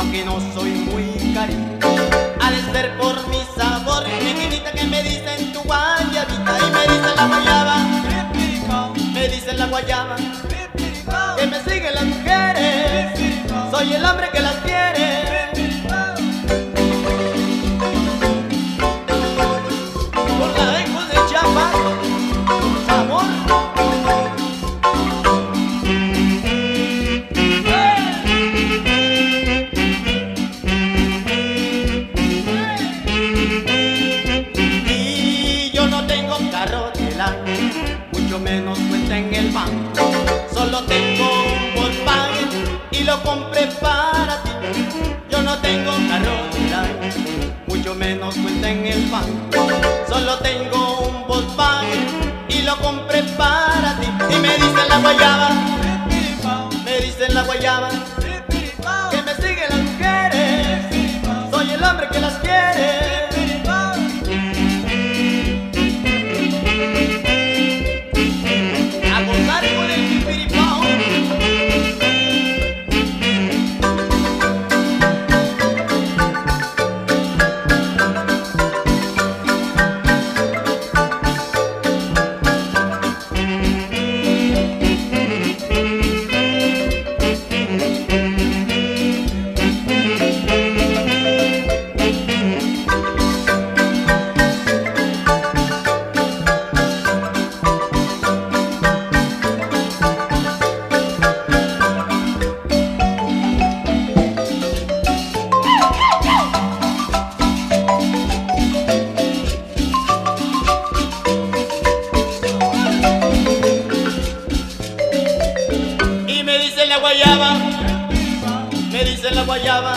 aunque no soy muy carito. Al ser por mi sabor, negrita que me dicen tu guayabita y me dicen la guayaba, me dicen la guayaba, que me siguen las mujeres, soy el hombre que las quiere. Compré para ti. Yo no tengo carro mucho menos cuenta en el banco. Solo tengo un Volkswagen y lo compré para ti. Y me dicen la guayaba, me dicen la guayaba, la guayaba, me dice la guayaba,